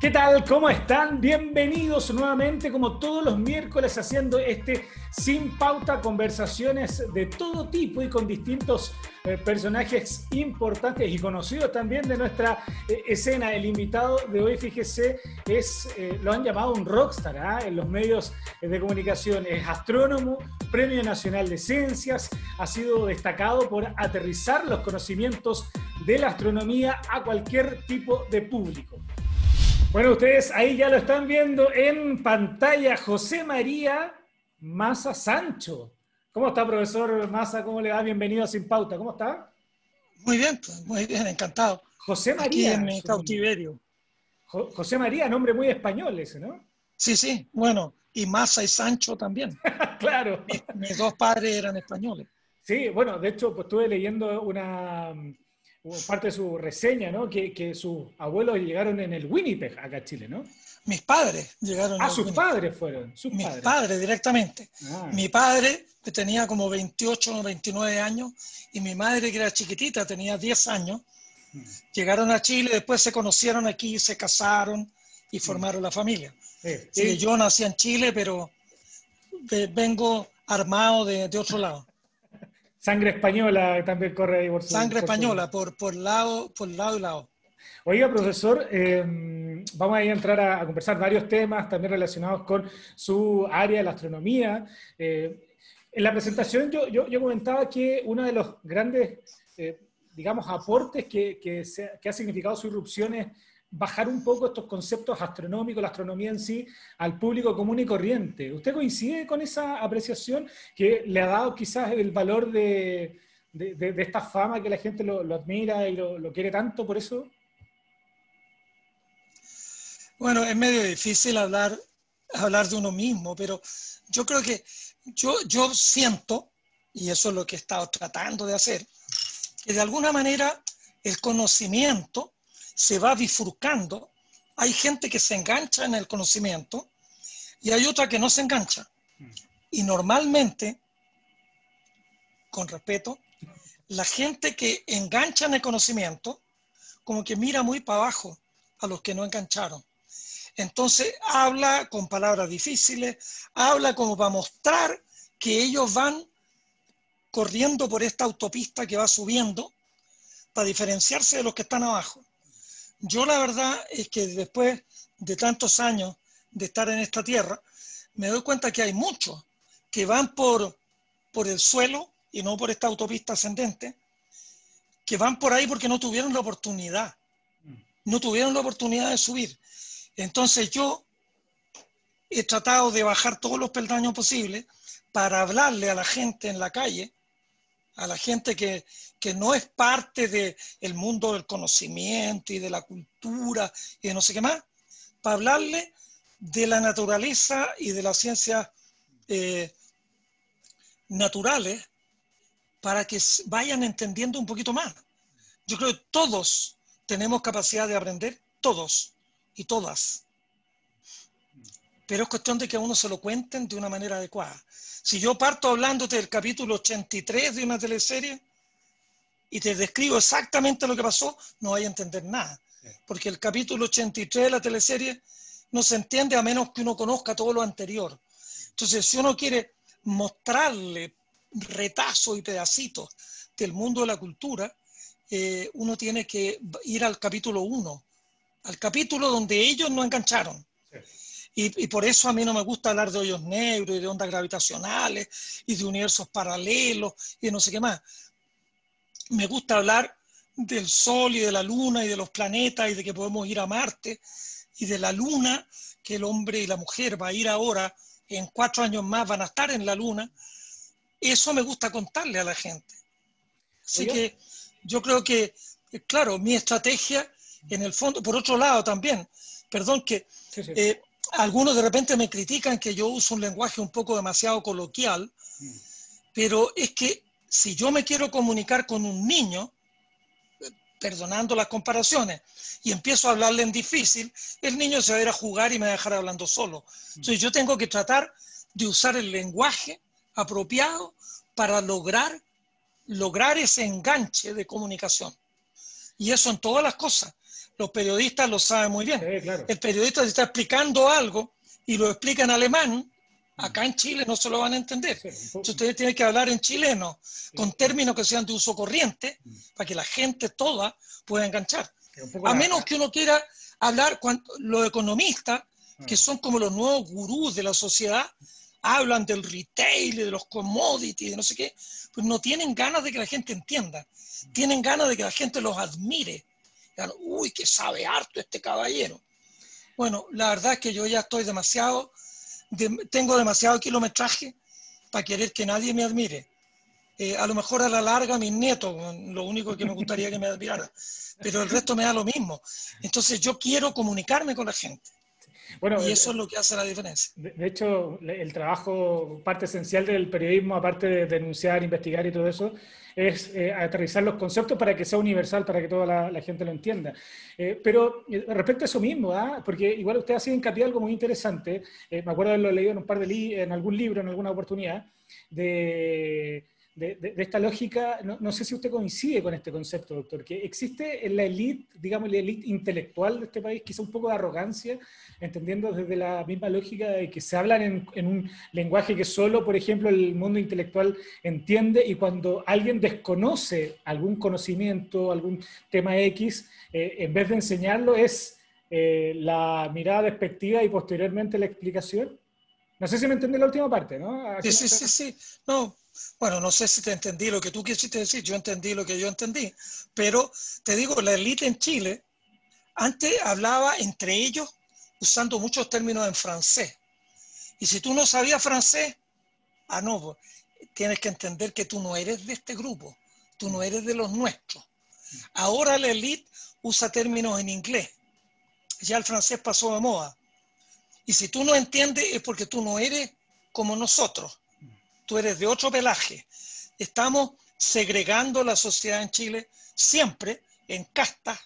¿Qué tal? ¿Cómo están? Bienvenidos nuevamente, como todos los miércoles, haciendo este Sin Pauta, conversaciones de todo tipo y con distintos eh, personajes importantes y conocidos también de nuestra eh, escena. El invitado de hoy, fíjese, es, eh, lo han llamado un rockstar ¿ah? en los medios de comunicación. Es astrónomo, Premio Nacional de Ciencias, ha sido destacado por aterrizar los conocimientos de la astronomía a cualquier tipo de público. Bueno, ustedes ahí ya lo están viendo en pantalla, José María Maza Sancho. ¿Cómo está, profesor Maza? ¿Cómo le va? Bienvenido a Sin Pauta. ¿Cómo está? Muy bien, pues, muy bien, encantado. José María. Aquí en mi cautiverio. José María, nombre muy español ese, ¿no? Sí, sí, bueno, y Maza y Sancho también. claro. Mis, dos padres eran españoles. Sí, bueno, de hecho, pues estuve leyendo una parte de su reseña, ¿no? Que, que, sus abuelos llegaron en el Winnipeg acá a Chile, ¿no? Mis padres llegaron. Ah, sus padres fueron. Sus Mis padres. padres directamente. Ah. Mi padre, que tenía como 28 o 29 años, y mi madre, que era chiquitita, tenía 10 años, Mm. llegaron a Chile, después se conocieron aquí, se casaron y formaron la familia. Yo nací en Chile, pero ve- vengo armado de, de otro lado. Sangre española también corre ahí por su Sangre por su- española, por, por, lado, por lado y lado. Oiga, profesor, eh, vamos a entrar a, a conversar varios temas también relacionados con su área, la astronomía. Eh, en la presentación yo, yo, yo comentaba que uno de los grandes, eh, digamos, aportes que, que, se- que ha significado su irrupción es bajar un poco estos conceptos astronómicos, la astronomía en sí, al público común y corriente. ¿Usted coincide con esa apreciación que le ha dado quizás el valor de, de, esta fama que la gente lo, admira y lo, lo quiere tanto por eso? Bueno, es medio difícil hablar, hablar de uno mismo, pero yo creo que yo, yo siento, y eso es lo que he estado tratando de hacer, que de alguna manera el conocimiento se va bifurcando. Hay gente que se engancha en el conocimiento y hay otra que no se engancha. Y normalmente, con respeto, la gente que engancha en el conocimiento, como que mira muy para abajo a los que no engancharon. Entonces habla con palabras difíciles, habla como para mostrar que ellos van corriendo por esta autopista que va subiendo para diferenciarse de los que están abajo. Yo la verdad es que después de tantos años de estar en esta tierra, me doy cuenta que hay muchos que van por, por el suelo y no por esta autopista ascendente, que van por ahí porque no tuvieron la oportunidad, no tuvieron la oportunidad de subir. Entonces yo he tratado de bajar todos los peldaños posibles para hablarle a la gente en la calle, a la gente que, que no es parte del mundo del conocimiento y de la cultura y de no sé qué más, para hablarle de la naturaleza y de las ciencias eh, naturales para que vayan entendiendo un poquito más. Yo creo que todos tenemos capacidad de aprender, todos y todas. Pero es cuestión de que a uno se lo cuenten de una manera adecuada. Si yo parto hablándote del capítulo 83 de una teleserie y te describo exactamente lo que pasó, no vas a entender nada. Porque el capítulo 83 de la teleserie no se entiende a menos que uno conozca todo lo anterior. Entonces, si uno quiere mostrarle retazos y pedacitos del mundo de la cultura, eh, uno tiene que ir al capítulo 1, al capítulo donde ellos no engancharon. Y, y por eso a mí no me gusta hablar de hoyos negros y de ondas gravitacionales y de universos paralelos y no sé qué más. Me gusta hablar del Sol y de la Luna y de los planetas y de que podemos ir a Marte y de la Luna, que el hombre y la mujer va a ir ahora, en cuatro años más van a estar en la Luna. Eso me gusta contarle a la gente. Así que yo creo que, claro, mi estrategia, en el fondo, por otro lado también, perdón que Sí, sí. eh, algunos de repente me critican que yo uso un lenguaje un poco demasiado coloquial, pero es que si yo me quiero comunicar con un niño, perdonando las comparaciones, y empiezo a hablarle en difícil, el niño se va a ir a jugar y me va a dejar hablando solo. Entonces yo tengo que tratar de usar el lenguaje apropiado para lograr, lograr ese enganche de comunicación. Y eso en todas las cosas. Los periodistas lo saben muy bien. El periodista está explicando algo y lo explica en alemán, acá en Chile no se lo van a entender. ustedes tienen que hablar en chileno, con términos que sean de uso corriente, mm. para que la gente toda pueda enganchar. A menos que uno quiera hablar, cuando, los economistas, mm. que son como los nuevos gurús de la sociedad, hablan del retail, de los commodities, de no sé qué, pues no tienen ganas de que la gente entienda, mm. tienen ganas de que la gente los admire. Uy, que sabe harto este caballero. Bueno, la verdad es que yo ya estoy demasiado, tengo demasiado kilometraje para querer que nadie me admire. Eh, a lo mejor a la larga mis nietos, lo único que me gustaría que me admiraran, pero el resto me da lo mismo. Entonces yo quiero comunicarme con la gente. Bueno, y eh, eso es lo que hace la diferencia. De, hecho, el trabajo, parte esencial del periodismo, aparte de denunciar, investigar y todo eso, es eh, aterrizar los conceptos para que sea universal, para que toda la, gente lo entienda. Eh, pero eh, respecto a eso mismo, ¿ah? porque igual usted ha sido hincapié algo muy interesante, me acuerdo de haberlo leído en un par de en algún libro, en alguna oportunidad, de de, esta lógica, no, sé si usted coincide con este concepto, doctor, que existe en la élite, digamos, la élite intelectual de este país, quizá un poco de arrogancia, entendiendo desde la misma lógica de que se hablan en, un lenguaje que solo, por ejemplo, el mundo intelectual entiende y cuando alguien desconoce algún conocimiento, algún tema X, eh, en vez de enseñarlo es eh, la mirada despectiva y posteriormente la explicación. No sé si me entiende la última parte, ¿no? Sí, sí, sí. No, bueno, no sé si te entendí lo que tú quisiste decir, yo entendí lo que yo entendí, pero te digo, la élite en Chile antes hablaba entre ellos usando muchos términos en francés. Y si tú no sabías francés, ah, no, pues, tienes que entender que tú no eres de este grupo, tú no eres de los nuestros. Ahora la élite usa términos en inglés, ya el francés pasó de moda. Y si tú no entiendes es porque tú no eres como nosotros tú eres de otro pelaje. Estamos segregando la sociedad en Chile siempre en castas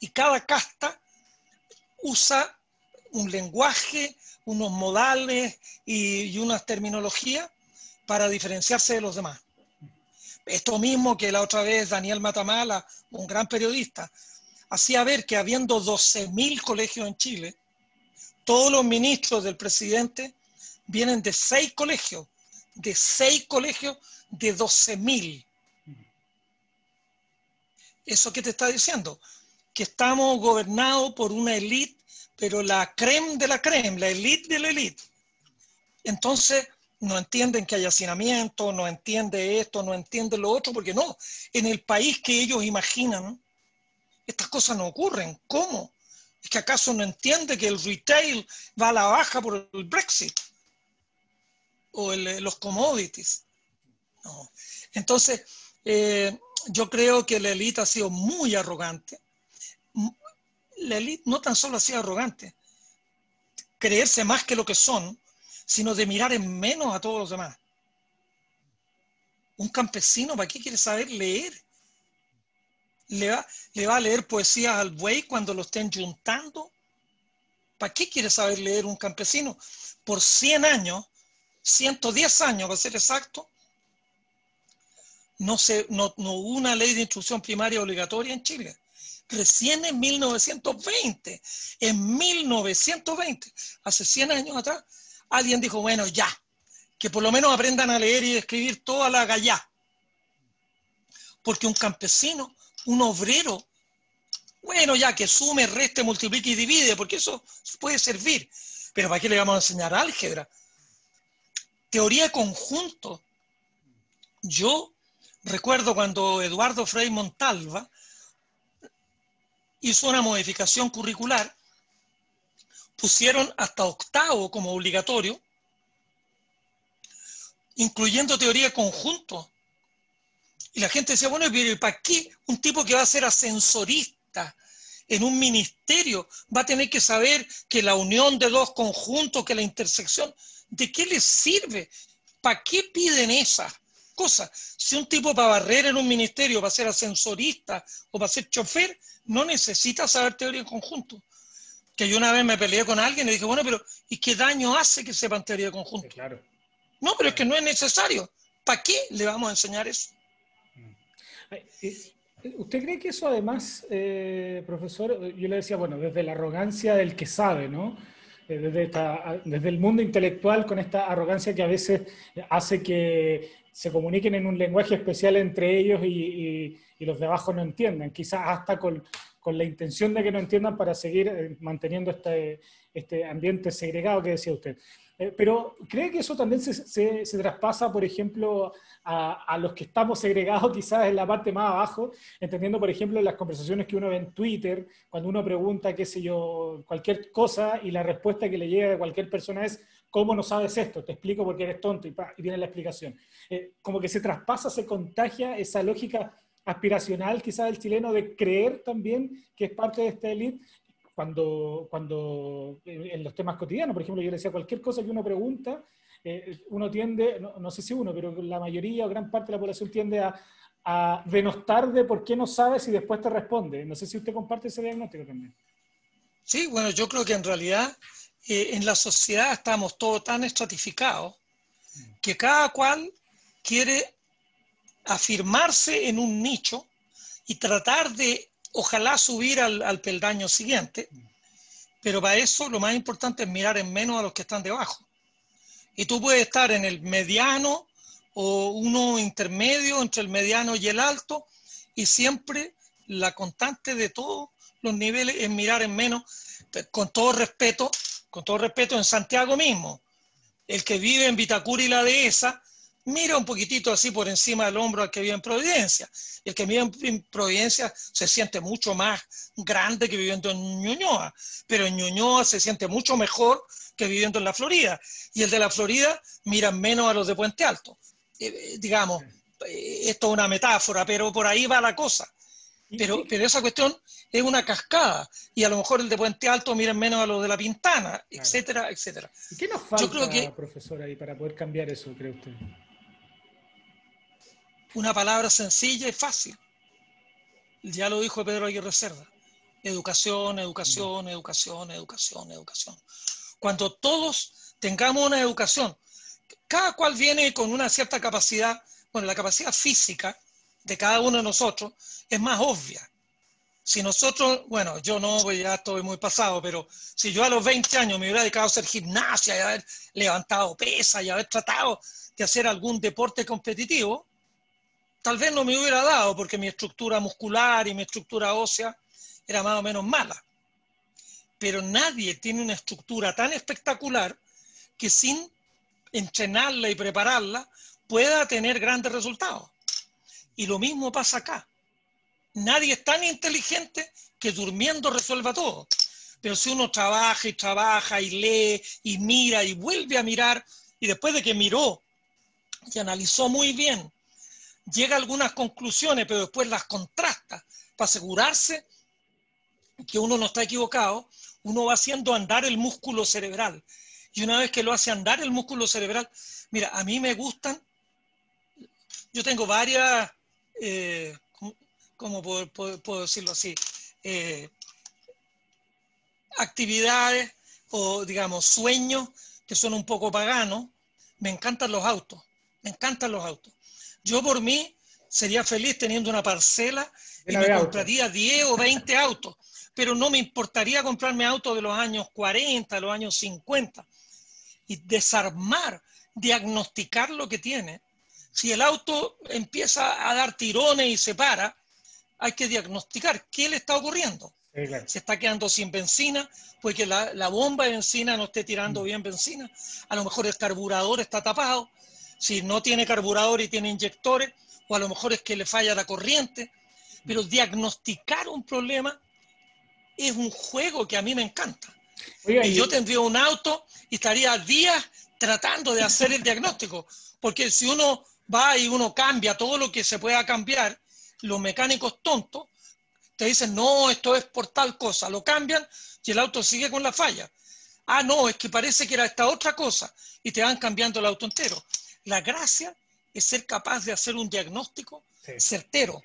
y cada casta usa un lenguaje, unos modales y, y unas terminologías para diferenciarse de los demás. Esto mismo que la otra vez Daniel Matamala, un gran periodista, hacía ver que habiendo 12.000 colegios en Chile, todos los ministros del presidente vienen de seis colegios de seis colegios de 12.000. ¿Eso qué te está diciendo? Que estamos gobernados por una élite, pero la creme de la creme, la élite de la élite. Entonces, no entienden que hay hacinamiento, no entiende esto, no entiende lo otro, porque no, en el país que ellos imaginan, estas cosas no ocurren. ¿Cómo? ¿Es que acaso no entiende que el retail va a la baja por el Brexit? O los commodities. Entonces, eh, yo creo que la élite ha sido muy arrogante. La élite no tan solo ha sido arrogante, creerse más que lo que son, sino de mirar en menos a todos los demás. Un campesino, ¿para qué quiere saber leer? ¿Le va, ¿Le va a leer poesías al buey cuando lo estén juntando? ¿Para qué quiere saber leer un campesino? Por 100 años 110 años, para ser exacto, no, se, no, hubo una ley de instrucción primaria obligatoria en Chile. Recién en 1920, en 1920, hace 100 años atrás, alguien dijo, bueno, ya, que por lo menos aprendan a leer y escribir toda la gallá. Porque un campesino, un obrero, bueno, ya que sume, reste, multiplique y divide, porque eso puede servir. Pero ¿para qué le vamos a enseñar álgebra? Teoría conjunto. Yo recuerdo cuando Eduardo Frei Montalva hizo una modificación curricular, pusieron hasta octavo como obligatorio, incluyendo teoría conjunto. Y la gente decía, bueno, ¿y para qué un tipo que va a ser ascensorista en un ministerio va a tener que saber que la unión de dos conjuntos, que la intersección, ¿de qué les sirve? ¿Para qué piden esas cosas? Si un tipo para barrer en un ministerio, para ser ascensorista o para ser chofer, no necesita saber teoría en conjunto. Que yo una vez me peleé con alguien y dije, bueno, pero ¿y qué daño hace que sepan teoría de conjunto? claro. No, pero es que no es necesario. ¿Para qué le vamos a enseñar eso? ¿Usted cree que eso además, eh, profesor, yo le decía, bueno, desde la arrogancia del que sabe, ¿no? Desde, el mundo intelectual con esta arrogancia que a veces hace que se comuniquen en un lenguaje especial entre ellos y, los de abajo no entiendan, quizás hasta con, con, la intención de que no entiendan para seguir eh, manteniendo este, este ambiente segregado que decía usted. Eh, pero ¿cree que eso también se, traspasa, por ejemplo, a, los que estamos segregados quizás en la parte más abajo, entendiendo, por ejemplo, las conversaciones que uno ve en Twitter, cuando uno pregunta, qué sé yo, cualquier cosa y la respuesta que le llega de cualquier persona es, ¿cómo no sabes esto? Te explico porque eres tonto y, y viene la explicación. Eh, como que se traspasa, se contagia esa lógica aspiracional quizás del chileno de creer también que es parte de esta élite cuando, cuando en los temas cotidianos, por ejemplo, yo le decía, cualquier cosa que uno pregunta, eh, uno tiende, no, sé si uno, pero la mayoría o gran parte de la población tiende a, a denostar de por qué no sabes y después te responde. No sé si usted comparte ese diagnóstico también. Sí, bueno, yo creo que en realidad eh, en la sociedad estamos todos tan estratificados que cada cual quiere afirmarse en un nicho y tratar de ojalá subir al, peldaño siguiente, pero para eso lo más importante es mirar en menos a los que están debajo. Y tú puedes estar en el mediano o uno intermedio entre el mediano y el alto, y siempre la constante de todos los niveles es mirar en menos, con todo respeto, con todo respeto en Santiago mismo. El que vive en Vitacura y la Dehesa mira un poquitito así por encima del hombro al que vive en Providencia. Y el que vive en Providencia se siente mucho más grande que viviendo en Ñuñoa, pero en Ñuñoa se siente mucho mejor que viviendo en la Florida. Y el de la Florida mira menos a los de Puente Alto. Eh, eh, digamos, eh, esto es una metáfora, pero por ahí va la cosa. Pero, pero esa cuestión es una cascada y a lo mejor el de Puente Alto mira menos a los de La Pintana, etcétera, etcétera. ¿Y qué nos falta, Yo creo que, profesor, ahí para poder cambiar eso, cree usted? Una palabra sencilla y fácil. Ya lo dijo Pedro Aguirre Cerda. Educación, educación, educación, educación, educación. Cuando todos tengamos una educación, cada cual viene con una cierta capacidad, bueno, la capacidad física de cada uno de nosotros es más obvia. Si nosotros, bueno, yo no, pues ya estoy muy pasado, pero si yo a los 20 años me hubiera dedicado a hacer gimnasia y haber levantado pesas y haber tratado de hacer algún deporte competitivo, tal vez no me hubiera dado porque mi estructura muscular y mi estructura ósea era más o menos mala. Pero nadie tiene una estructura tan espectacular que sin entrenarla y prepararla pueda tener grandes resultados. Y lo mismo pasa acá. Nadie es tan inteligente que durmiendo resuelva todo. Pero si uno trabaja y trabaja y lee y mira y vuelve a mirar, y después de que miró y analizó muy bien llega a algunas conclusiones, pero después las contrasta para asegurarse que uno no está equivocado, uno va haciendo andar el músculo cerebral. Y una vez que lo hace andar el músculo cerebral, mira, a mí me gustan, yo tengo varias, eh, ¿cómo puedo, decirlo así? Eh, actividades o, digamos, sueños que son un poco paganos. Me encantan los autos, me encantan los autos. Yo por mí sería feliz teniendo una parcela y me compraría 10 o 20 autos, pero no me importaría comprarme autos de los años 40, de los años 50 y desarmar, diagnosticar lo que tiene. Si el auto empieza a dar tirones y se para, hay que diagnosticar qué le está ocurriendo. Se está quedando sin benzina, pues que la, la, bomba de benzina no esté tirando mm. bien benzina. A lo mejor el carburador está tapado si no tiene carburador y tiene inyectores, o a lo mejor es que le falla la corriente, pero diagnosticar un problema es un juego que a mí me encanta. y yo tendría un auto y estaría días tratando de hacer el diagnóstico, porque si uno va y uno cambia todo lo que se pueda cambiar, los mecánicos tontos te dicen, no, esto es por tal cosa, lo cambian y el auto sigue con la falla. Ah, no, es que parece que era esta otra cosa y te van cambiando el auto entero. La gracia es ser capaz de hacer un diagnóstico certero.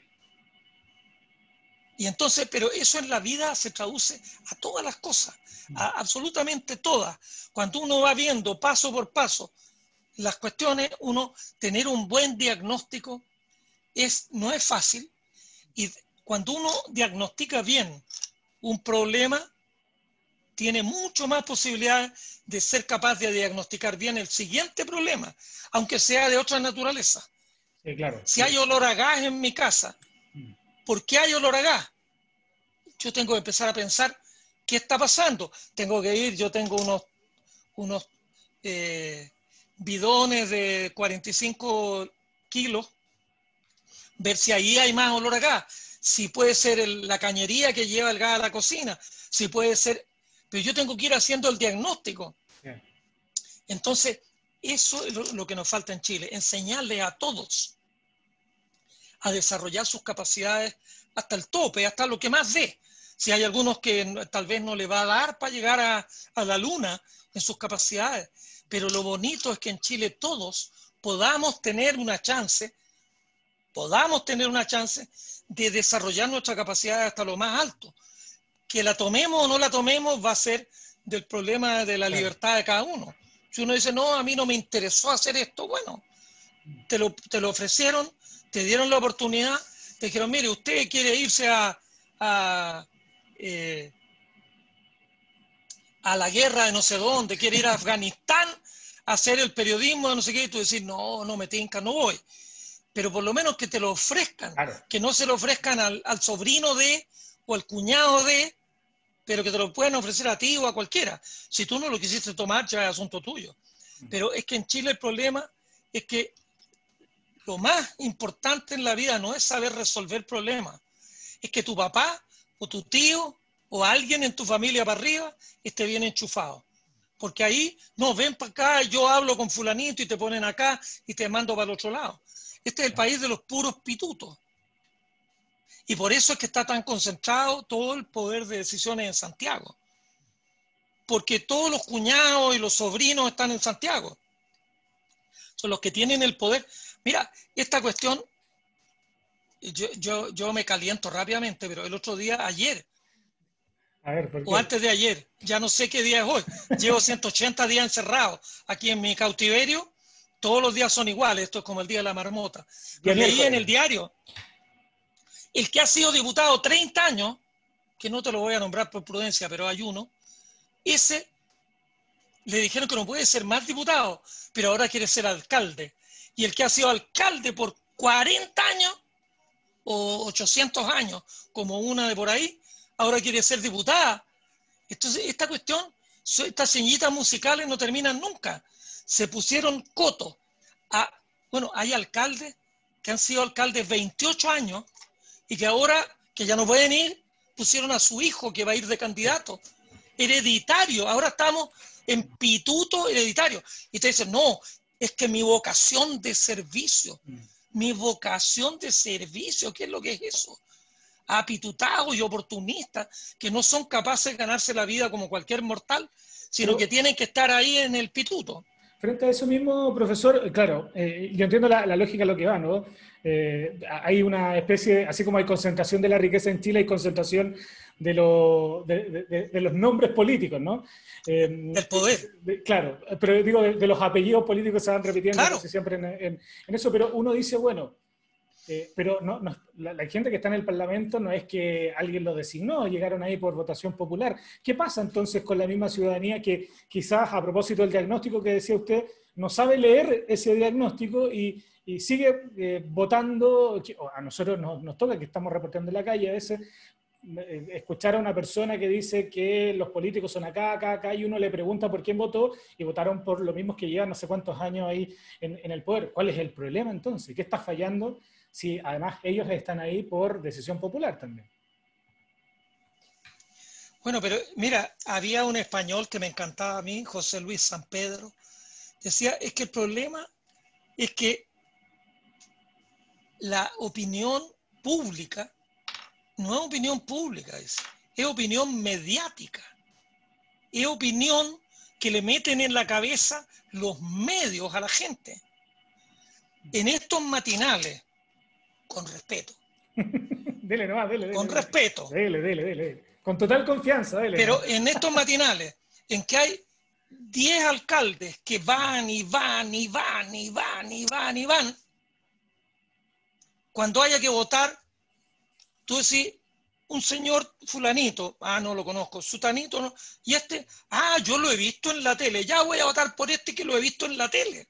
Y entonces, pero eso en la vida se traduce a todas las cosas, a absolutamente todas. Cuando uno va viendo paso por paso las cuestiones, uno tener un buen diagnóstico es, no es fácil. Y cuando uno diagnostica bien un problema, tiene mucho más posibilidades de ser capaz de diagnosticar bien el siguiente problema, aunque sea de otra naturaleza. claro. Si hay olor a gas en mi casa, mm. ¿por qué hay olor a gas? Yo tengo que empezar a pensar qué está pasando. Tengo que ir, yo tengo unos, unos eh, bidones de 45 kilos, ver si ahí hay más olor a gas, si puede ser la cañería que lleva el gas a la cocina, si puede ser pero yo tengo que ir haciendo el diagnóstico. Entonces, eso es lo, que nos falta en Chile, enseñarle a todos a desarrollar sus capacidades hasta el tope, hasta lo que más dé. Si hay algunos que tal vez no le va a dar para llegar a, a la luna en sus capacidades, pero lo bonito es que en Chile todos podamos tener una chance, podamos tener una chance de desarrollar nuestra capacidad hasta lo más alto que la tomemos o no la tomemos va a ser del problema de la libertad de cada uno. Si uno dice, no, a mí no me interesó hacer esto, bueno, te lo, te lo ofrecieron, te dieron la oportunidad, te dijeron, mire, usted quiere irse a, a, eh, a la guerra de no sé dónde, quiere ir a Afganistán a hacer el periodismo de no sé qué, y tú decís, no, no me tinca, no voy. Pero por lo menos que te lo ofrezcan, que no se lo ofrezcan al, al sobrino de o al cuñado de, pero que te lo pueden ofrecer a ti o a cualquiera. Si tú no lo quisiste tomar, ya es asunto tuyo. Pero es que en Chile el problema es que lo más importante en la vida no es saber resolver problemas, es que tu papá o tu tío o alguien en tu familia para arriba esté bien enchufado. Porque ahí, no, ven para acá, yo hablo con fulanito y te ponen acá y te mando para el otro lado. Este es el país de los puros pitutos. Y por eso es que está tan concentrado todo el poder de decisiones en Santiago. Porque todos los cuñados y los sobrinos están en Santiago. Son los que tienen el poder. Mira, esta cuestión, yo, yo, me caliento rápidamente, pero el otro día, ayer, o antes de ayer, ya no sé qué día es hoy, llevo 180 días encerrado aquí en mi cautiverio, todos los días son iguales, esto es como el día de la marmota. Lo leí en el diario, el que ha sido diputado 30 años, que no te lo voy a nombrar por prudencia, pero hay uno, ese le dijeron que no puede ser más diputado, pero ahora quiere ser alcalde. Y el que ha sido alcalde por 40 años o 800 años, como una de por ahí, ahora quiere ser diputada. Entonces, esta cuestión, estas señitas musicales no terminan nunca. Se pusieron cotos. A, bueno, hay alcaldes que han sido alcaldes 28 años y que ahora, que ya no pueden ir, pusieron a su hijo que va a ir de candidato. Hereditario, ahora estamos en pituto hereditario. Y te dicen, no, es que mi vocación de servicio, mm. mi vocación de servicio, ¿qué es lo que es eso? Apitutados y oportunistas que no son capaces de ganarse la vida como cualquier mortal, sino que tienen que estar ahí en el pituto. Frente a eso mismo, profesor, claro, eh, yo entiendo la, la, lógica de lo que va, ¿no? Eh, hay una especie, así como hay concentración de la riqueza en Chile, hay concentración de, de, los nombres políticos, ¿no? Eh, El poder. claro, pero digo, de, los apellidos políticos se van repitiendo siempre en, eso, pero uno dice, bueno, eh, pero no, la, la, gente que está en el Parlamento no es que alguien lo designó, llegaron ahí por votación popular. ¿Qué pasa entonces con la misma ciudadanía que quizás a propósito del diagnóstico que decía usted, no sabe leer ese diagnóstico y, y sigue eh, votando, a nosotros nos, toca que estamos reportando en la calle a veces, eh, escuchar a una persona que dice que los políticos son acá, acá, acá, y uno le pregunta por quién votó y votaron por los mismos que llevan no sé cuántos años ahí en, el poder. ¿Cuál es el problema entonces? ¿Qué está fallando si además ellos están ahí por decisión popular también? Bueno, pero mira, había un español que me encantaba a mí, José Luis San Pedro, decía, es que el problema es que la opinión pública no es opinión pública, es, es opinión mediática, es opinión que le meten en la cabeza los medios a la gente. En estos matinales, con respeto. dele, no, dele, con respeto. Dele, dele, dele. Con total confianza, dele. Pero en estos matinales, en que hay 10 alcaldes que van y van y van y van y van y van, cuando haya que votar, tú decís, un señor fulanito, ah, no lo conozco, sutanito, no, y este, ah, yo lo he visto en la tele, ya voy a votar por este que lo he visto en la tele.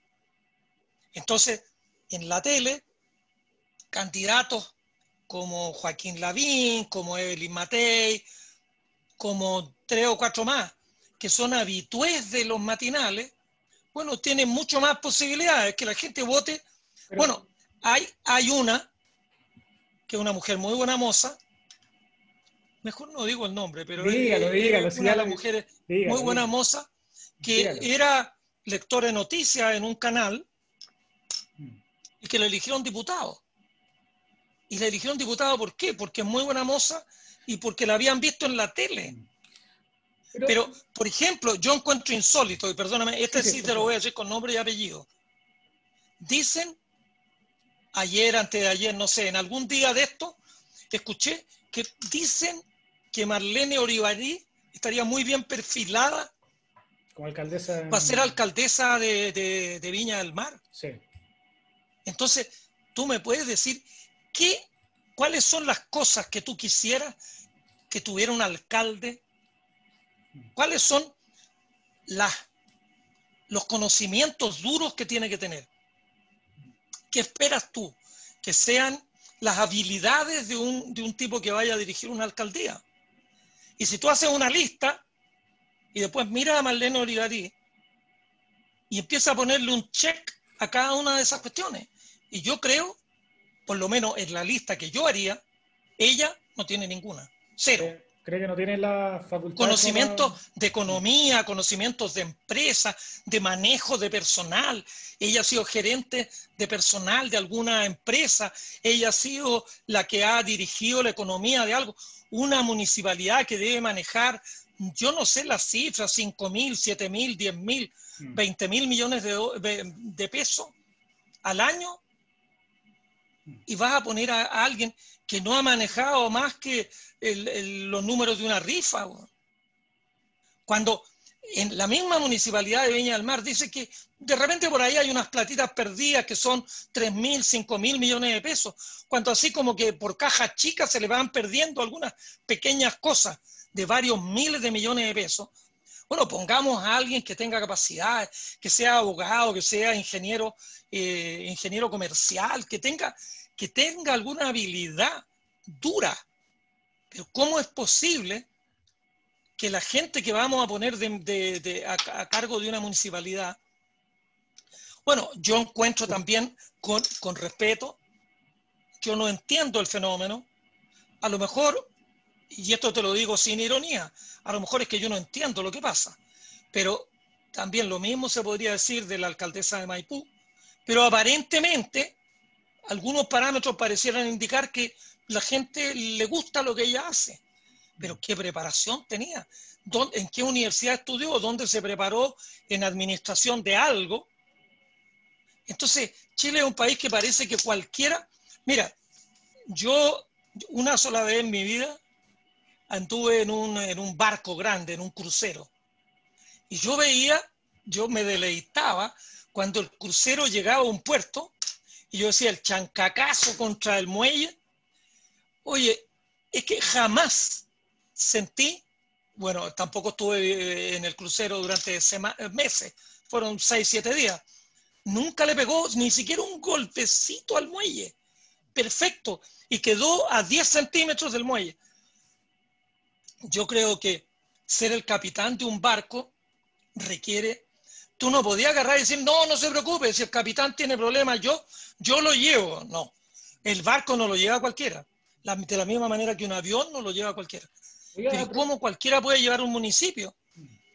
Entonces, en la tele, candidatos como Joaquín Lavín, como Evelyn Matei, como tres o cuatro más, que son habitués de los matinales, bueno, tienen mucho más posibilidades que la gente vote. bueno, hay, hay una, que es una mujer muy buena moza, mejor no digo el nombre, pero dígalo, dígalo, una de las mujeres muy buena moza, que era lector de noticias en un canal mm. y que le eligieron diputado. Y le eligieron diputado, ¿por qué? Porque es muy buena moza y porque la habían visto en la tele. Pero, por ejemplo, yo encuentro insólito, y perdóname, este sí, te lo voy a decir con nombre y apellido. Dicen, ayer, antes de ayer, no sé, en algún día de esto, escuché que dicen que Marlene Orivarí estaría muy bien perfilada como alcaldesa para ser alcaldesa de, de, Viña del Mar. Sí. Entonces, tú me puedes decir cuáles son las cosas que tú quisieras que tuviera un alcalde, cuáles son los conocimientos duros que tiene que tener. ¿Qué esperas tú? Que sean las habilidades de un, de un tipo que vaya a dirigir una alcaldía. Y si tú haces una lista y después miras a Marlene Olivarí y empiezas a ponerle un check a cada una de esas cuestiones. Y yo creo, por lo menos en la lista que yo haría, ella no tiene ninguna. Cero. ¿Cree que no tiene la facultad? Conocimientos de economía, conocimientos de empresa, de manejo de personal. Ella ha sido gerente de personal de alguna empresa. Ella ha sido la que ha dirigido la economía de algo. Una municipalidad que debe manejar, yo no sé las cifras, 5 mil, 7 mil, 10 mil, 20 mm. mil millones de, de pesos al año. Y vas a poner a alguien que no ha manejado más que los números de una rifa. Cuando en la misma municipalidad de Viña del Mar dice que de repente por ahí hay unas platitas perdidas que son 3 mil, 5 mil millones de pesos, cuando así como que por cajas chicas se le van perdiendo algunas pequeñas cosas de varios miles de millones de pesos. Bueno, pongamos a alguien que tenga capacidad, que sea abogado, que sea ingeniero, eh, ingeniero comercial, que tenga que tenga alguna habilidad dura. Pero ¿cómo es posible que la gente que vamos a poner a, cargo de una municipalidad, bueno, yo encuentro también con, con respeto, yo no entiendo el fenómeno, a lo mejor, y esto te lo digo sin ironía, a lo mejor es que yo no entiendo lo que pasa, pero también lo mismo se podría decir de la alcaldesa de Maipú, pero aparentemente algunos parámetros parecieran indicar que la gente le gusta lo que ella hace. Pero ¿qué preparación tenía? ¿En qué universidad estudió? ¿Dónde se preparó en administración de algo? Entonces, Chile es un país que parece que cualquiera... Mira, yo una sola vez en mi vida anduve en un, en un barco grande, en un crucero. Y yo veía, yo me deleitaba cuando el crucero llegaba a un puerto y yo decía, el chancacazo contra el muelle. Oye, es que jamás sentí, bueno, tampoco estuve eh, en el crucero durante meses, fueron seis, siete días. Nunca le pegó ni siquiera un golpecito al muelle. Perfecto. Y quedó a 10 centímetros del muelle. Yo creo que ser el capitán de un barco requiere tú no podías agarrar y decir, no, no se preocupe, si el capitán tiene problemas, yo, yo lo llevo. No, el barco no lo lleva cualquiera. de la misma manera que un avión no lo lleva cualquiera. Pero ¿cómo cualquiera puede llevar un municipio?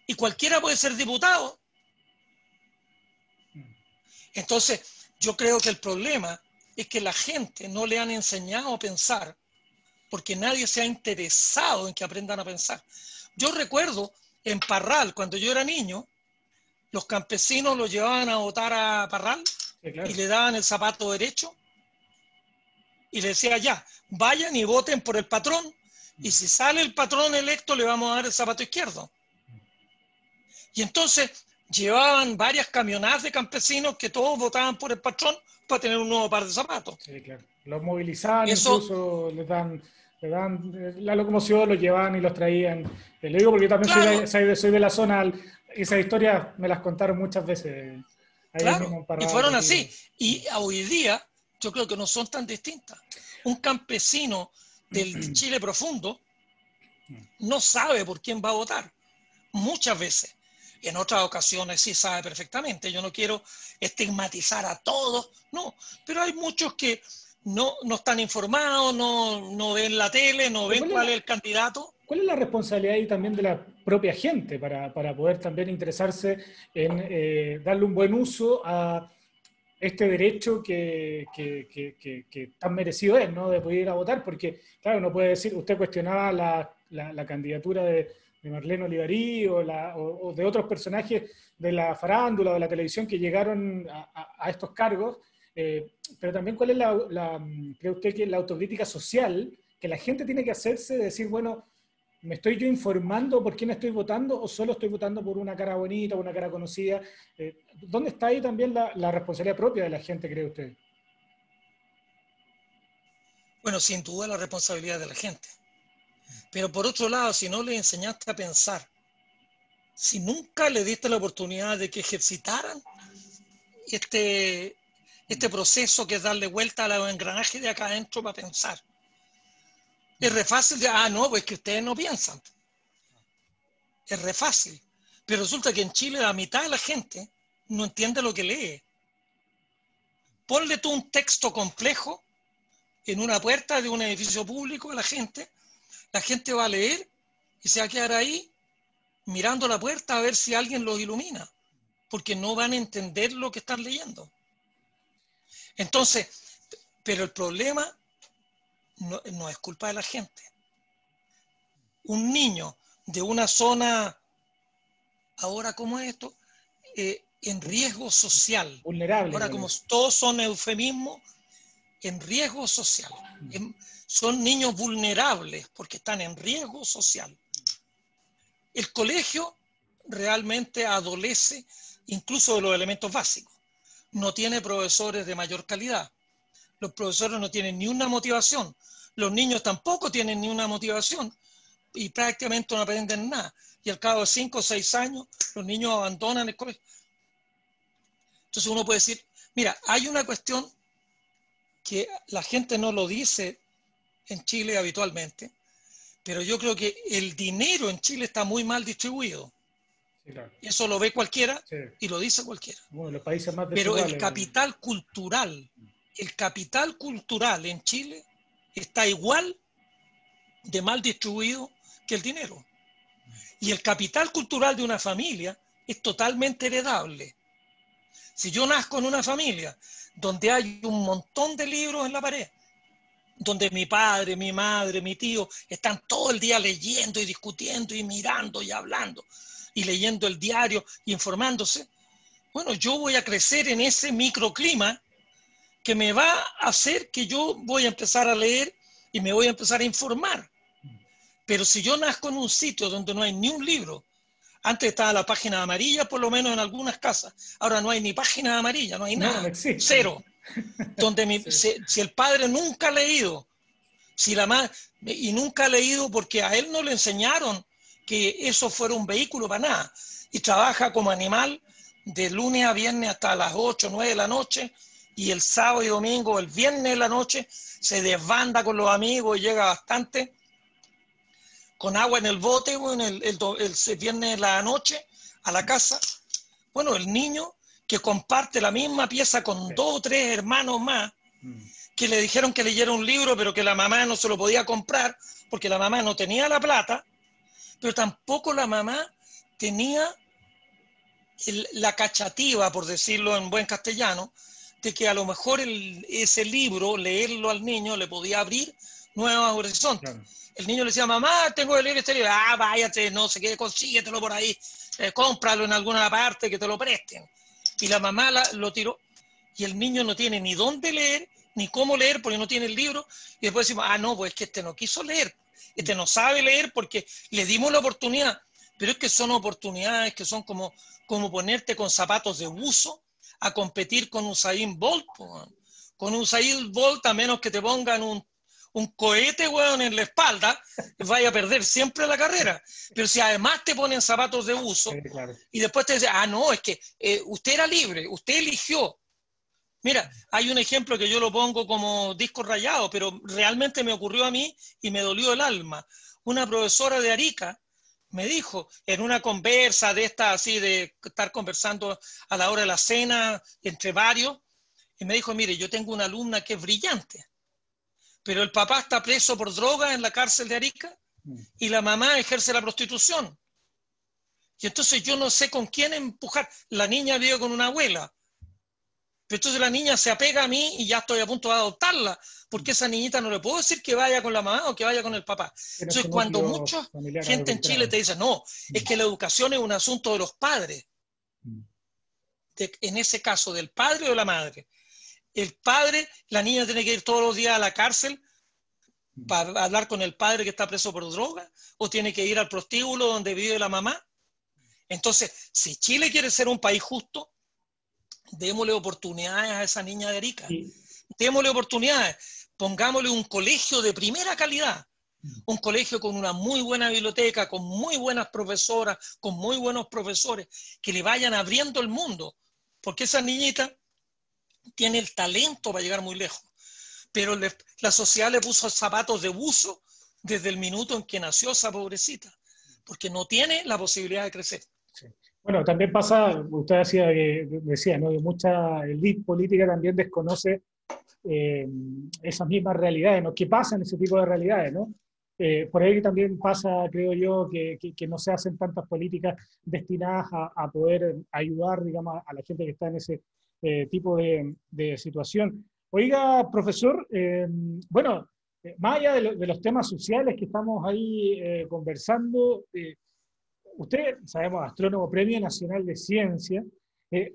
Y cualquiera puede ser diputado. Entonces, yo creo que el problema es que la gente no le han enseñado a pensar porque nadie se ha interesado en que aprendan a pensar. Yo recuerdo en Parral, cuando yo era niño, los campesinos los llevaban a votar a Parral y le daban el zapato derecho y le decía ya, vayan y voten por el patrón y si sale el patrón electo le vamos a dar el zapato izquierdo. Y entonces llevaban varias camionadas de campesinos que todos votaban por el patrón para tener un nuevo par de zapatos. Sí, claro. Los movilizaban, incluso les dan la locomoción, los llevaban y los traían. Lo digo porque yo también soy, de, soy, de, la zona, esas historias me las contaron muchas veces. Claro, y fueron así. Y hoy día yo creo que no son tan distintas. Un campesino del Chile profundo no sabe por quién va a votar, muchas veces. En otras ocasiones sí sabe perfectamente. Yo no quiero estigmatizar a todos, no, pero hay muchos que no, no están informados, no, no ven la tele, no ven cuál es el candidato. ¿Cuál es la responsabilidad ahí también de la propia gente para, para poder también interesarse en eh, darle un buen uso a este derecho que, que, que, tan merecido es, ¿no? De poder ir a votar, porque, claro, no puede decir, usted cuestionaba la, la, candidatura de, de, Marlene Olivarí o, o, de otros personajes de la farándula o de la televisión que llegaron a, a, estos cargos, eh, pero también cuál es la, la, cree usted que la autocrítica social que la gente tiene que hacerse de decir, bueno, ¿Me estoy yo informando por quién estoy votando o solo estoy votando por una cara bonita, una cara conocida? Eh, ¿Dónde está ahí también la, responsabilidad propia de la gente, cree usted? Bueno, sin duda la responsabilidad de la gente. Pero por otro lado, si no le enseñaste a pensar, si nunca le diste la oportunidad de que ejercitaran este, este proceso que es darle vuelta a los engranajes de acá adentro para pensar, es re fácil de, ah, no, pues que ustedes no piensan. Es re fácil. Pero resulta que en Chile la mitad de la gente no entiende lo que lee. Ponle tú un texto complejo en una puerta de un edificio público a la gente, la gente va a leer y se va a quedar ahí mirando la puerta a ver si alguien los ilumina, porque no van a entender lo que están leyendo. Entonces, pero el problema no, es culpa de la gente. Un niño de una zona, ahora como esto, eh, en riesgo social. Vulnerable. Ahora como todos son eufemismos, en riesgo social. son niños vulnerables porque están en riesgo social. El colegio realmente adolece incluso de los elementos básicos. No tiene profesores de mayor calidad. Los profesores no tienen ni una motivación los niños tampoco tienen ni una motivación y prácticamente no aprenden nada. Y al cabo de cinco o seis años, los niños abandonan el colegio. Entonces uno puede decir, mira, hay una cuestión que la gente no lo dice en Chile habitualmente, pero yo creo que el dinero en Chile está muy mal distribuido. Eso lo ve cualquiera y lo dice cualquiera. pero el capital cultural, el capital cultural en Chile está igual de mal distribuido que el dinero. Y el capital cultural de una familia es totalmente heredable. Si yo nazco en una familia donde hay un montón de libros en la pared, donde mi padre, mi madre, mi tío están todo el día leyendo y discutiendo y mirando y hablando y leyendo el diario y informándose, bueno, yo voy a crecer en ese microclima que me va a hacer que yo voy a empezar a leer y me voy a empezar a informar. Pero si yo nazco en un sitio donde no hay ni un libro, antes estaba la página amarilla, por lo menos en algunas casas, ahora no hay ni página amarilla, no hay nada, cero. Donde si, el padre nunca ha leído, si la madre, y nunca ha leído porque a él no le enseñaron que eso fuera un vehículo para nada, y trabaja como animal de lunes a viernes hasta las 8, 9 de la noche, y el sábado y domingo, el viernes de la noche, se desbanda con los amigos y llega bastante, con agua en el bote, bueno, el, el, viernes de la noche a la casa. Bueno, el niño que comparte la misma pieza con dos o tres hermanos más, mm. que le dijeron que leyera un libro, pero que la mamá no se lo podía comprar porque la mamá no tenía la plata, pero tampoco la mamá tenía la cachativa, por decirlo en buen castellano, de que a lo mejor ese libro, leerlo al niño, le podía abrir nuevos horizontes. El niño le decía, mamá, tengo que leer este libro. Ah, váyate, no sé qué, consíguetelo por ahí, eh, cómpralo en alguna parte, que te lo presten. Y la mamá lo tiró. Y el niño no tiene ni dónde leer, ni cómo leer, porque no tiene el libro. Y después decimos, ah, no, pues es que este no quiso leer. Este no sabe leer porque le dimos la oportunidad. Pero es que son oportunidades que son como, como ponerte con zapatos de uso a competir con Usain Bolt. Con Usain Bolt, a menos que te pongan un, un cohete, weón, en la espalda, vaya a perder siempre la carrera. Pero si además te ponen zapatos de uso y después te dicen, ah, no, es que eh, usted era libre, usted eligió. Mira, hay un ejemplo que yo lo pongo como disco rayado, pero realmente me ocurrió a mí y me dolió el alma. Una profesora de Arica me dijo en una conversa de esta así, de estar conversando a la hora de la cena entre varios, y me dijo, mire, yo tengo una alumna que es brillante, pero el papá está preso por droga en la cárcel de Arica y la mamá ejerce la prostitución. Y entonces yo no sé con quién empujar. La niña vive con una abuela. Pero entonces la niña se apega a mí y ya estoy a punto de adoptarla, porque esa niñita no le puedo decir que vaya con la mamá o que vaya con el papá. entonces cuando mucha gente en Chile te dice, no, es que la educación es un asunto de los padres. Mm. en ese caso, del padre o de la madre el padre, la niña tiene que ir todos los días a la cárcel para hablar con el padre que está preso por droga, o tiene que ir al prostíbulo donde vive la mamá. Entonces, si Chile quiere ser un país justo, démosle oportunidades a esa niña de Erika. Démosle oportunidades. Pongámosle un colegio de primera calidad. Un colegio con una muy buena biblioteca, con muy buenas profesoras, con muy buenos profesores, que le vayan abriendo el mundo. Porque esa niñita tiene el talento para llegar muy lejos, pero la sociedad le puso zapatos de buzo desde el minuto en que nació esa pobrecita, porque no tiene la posibilidad de crecer. Bueno, también pasa, usted decía, decía ¿no? que mucha élite política también desconoce eh, esas mismas realidades, ¿no? ¿Qué pasa en ese tipo de realidades, no? Eh, por ahí también pasa, creo yo, que, que, no se hacen tantas políticas destinadas a, a, poder ayudar, digamos, a la gente que está en ese, eh, tipo de, situación. Oiga, profesor, eh, bueno, eh, más allá de, los temas sociales que estamos ahí conversando, usted, sabemos, astrónomo Premio Nacional de Ciencia,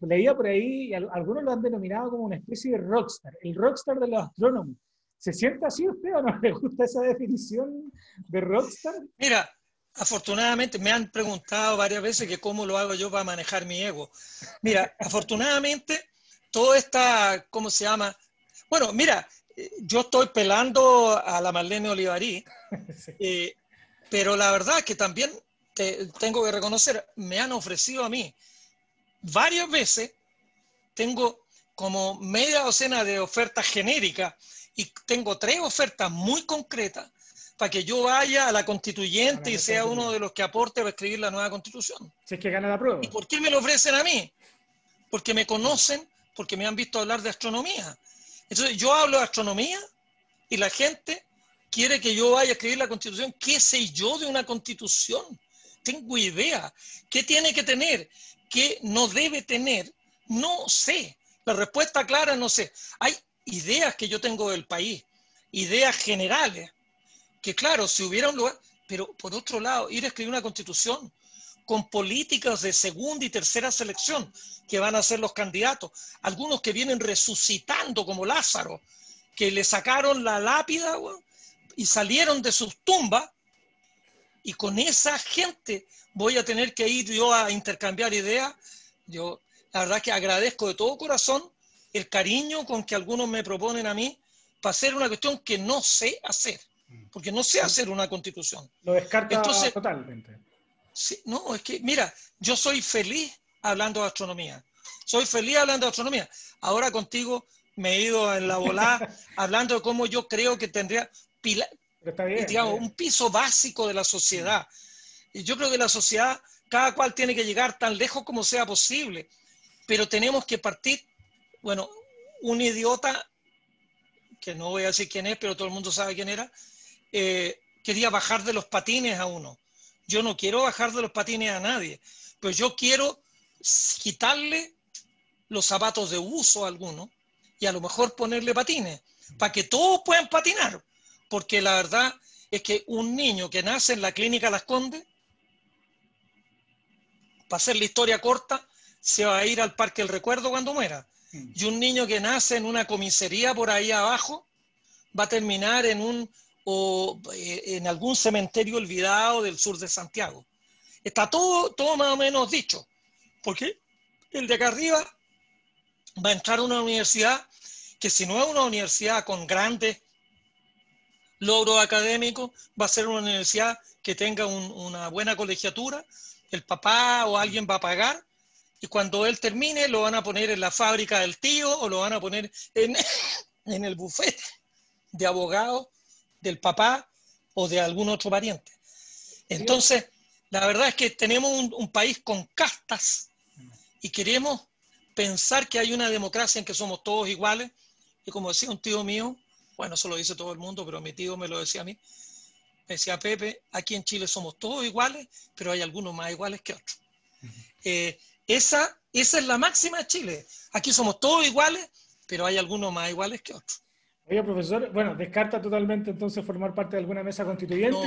leía por ahí, y algunos lo han denominado como una especie de rockstar, el rockstar de los astrónomos. ¿Se siente así usted o no le gusta esa definición de rockstar? Mira, afortunadamente me han preguntado varias veces que cómo lo hago yo para manejar mi ego. Mira, afortunadamente todo esta, ¿cómo se llama? Bueno, mira, eh, yo estoy pelando a la Marlene Olivarí, eh, pero la verdad que también tengo que reconocer, me han ofrecido a mí varias veces, tengo como media docena de ofertas genéricas y tengo tres ofertas muy concretas para que yo vaya a la constituyente y sea uno de los que aporte para escribir la nueva constitución. Si es que gana la prueba. ¿Y por qué me lo ofrecen a mí? Porque me conocen porque me han visto hablar de astronomía. Entonces yo hablo de astronomía y la gente quiere que yo vaya a escribir la constitución. ¿Qué sé yo de una constitución? Tengo idea. ¿Qué tiene que tener? ¿Qué no debe tener? No sé. La respuesta clara no sé. Hay ideas que yo tengo del país, ideas generales, que claro, si hubiera un lugar, pero por otro lado, ir a escribir una constitución con políticas de segunda y tercera selección que van a ser los candidatos. Algunos que vienen resucitando como Lázaro, que le sacaron la lápida y salieron de sus tumbas. Y con esa gente voy a tener que ir yo a intercambiar ideas. Yo la verdad que agradezco de todo corazón el cariño con que algunos me proponen a mí para hacer una cuestión que no sé hacer, porque no sé hacer una constitución. Lo descarta totalmente no, es que, mira, yo soy feliz hablando de astronomía. Soy feliz hablando de astronomía. Ahora contigo me he ido en la volada hablando de cómo yo creo que tendría un piso básico de la sociedad. Y yo creo que la sociedad, cada cual tiene que llegar tan lejos como sea posible. Pero tenemos que partir, bueno, un idiota, que no voy a decir quién es, pero todo el mundo sabe quién era, eh, quería bajar de los patines a uno. Yo no quiero bajar de los patines a nadie, pero yo quiero quitarle los zapatos de uso a alguno y a lo mejor ponerle patines para que todos puedan patinar. Porque la verdad es que un niño que nace en la clínica Las Condes, para hacer la historia corta, se va a ir al Parque del Recuerdo cuando muera. Mm. Y un niño que nace en una comisaría por ahí abajo va a terminar en un o eh, en algún cementerio olvidado del sur de Santiago. Está todo, todo más o menos dicho, porque el de acá arriba va a entrar a una universidad que si no es una universidad con grandes logros académicos, va a ser una universidad que tenga una buena colegiatura, el papá o alguien va a pagar y cuando él termine lo van a poner en la fábrica del tío o lo van a poner en, en el bufete de abogado del papá o de algún otro pariente. Entonces, la verdad es que tenemos un, país con castas y queremos pensar que hay una democracia en que somos todos iguales. Y como decía un tío mío, bueno, eso lo dice todo el mundo, pero mi tío me lo decía a mí, me decía Pepe, aquí en Chile somos todos iguales, pero hay algunos más iguales que otros. Eh, esa, esa es la máxima de Chile. Aquí somos todos iguales, pero hay algunos más iguales que otros. Oye, profesor, bueno, descarta totalmente entonces formar parte de alguna mesa constituyente.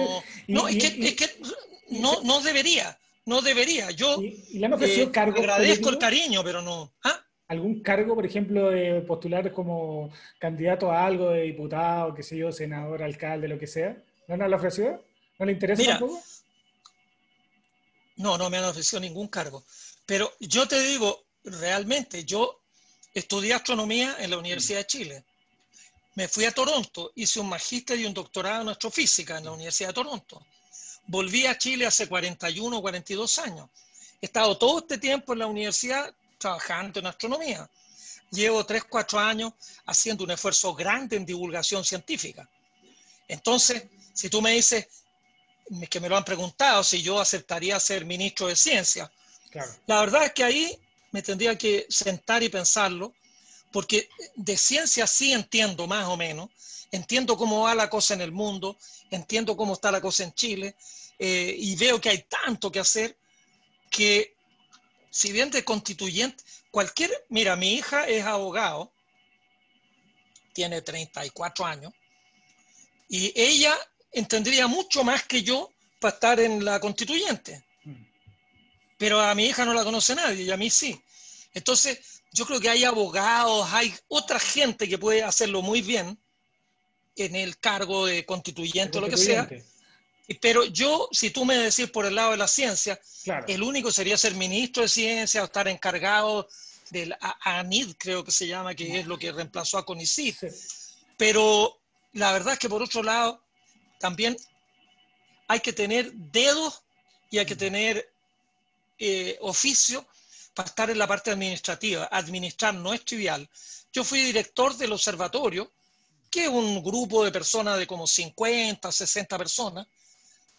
No, es, que, no, no debería, no debería. Yo y, le han ofrecido eh, agradezco el cariño, pero no. ¿Ah? ¿Algún cargo, por ejemplo, de postular como candidato a algo de diputado, qué sé yo, senador, alcalde, lo que sea? ¿No nos lo ofreció? ¿No le interesa tampoco? No, no me han ofrecido ningún cargo. Pero yo te digo, realmente, yo estudié astronomía en la Universidad de Chile me fui a Toronto, hice un magíster y un doctorado en astrofísica en la Universidad de Toronto. Volví a Chile hace 41 o 42 años. He estado todo este tiempo en la universidad trabajando en astronomía. Llevo 3, 4 años haciendo un esfuerzo grande en divulgación científica. Entonces, si tú me dices, que me lo han preguntado, si yo aceptaría ser ministro de Ciencia, la verdad es que ahí me tendría que sentar y pensarlo porque de ciencia sí entiendo más o menos, entiendo cómo va la cosa en el mundo, entiendo cómo está la cosa en Chile, eh, y veo que hay tanto que hacer que, si bien de constituyente, cualquier, mira, mi hija es abogado, tiene 34 años, y ella entendería mucho más que yo para estar en la constituyente. Pero a mi hija no la conoce nadie y a mí sí. Entonces, yo creo que hay abogados, hay otra gente que puede hacerlo muy bien en el cargo de constituyente, o lo que sea. Pero yo, si tú me decís por el lado de la ciencia, el único sería ser ministro de ciencia o estar encargado del ANID, creo que se llama, que es lo que reemplazó a CONICIT. Pero la verdad es que por otro lado, también hay que tener dedos y hay que tener eh, oficio para estar en la parte administrativa. Administrar no es trivial. Yo fui director del observatorio, que es un grupo de personas de como 50, 60 personas,